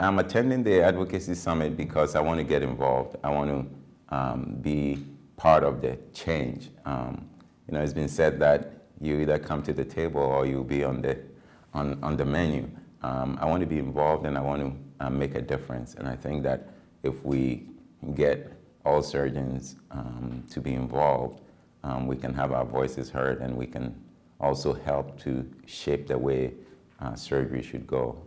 I'm attending the Advocacy Summit because I want to get involved. I want to um, be part of the change. Um, you know, it's been said that you either come to the table or you'll be on the, on, on the menu. Um, I want to be involved and I want to uh, make a difference. And I think that if we get all surgeons um, to be involved, um, we can have our voices heard and we can also help to shape the way uh, surgery should go.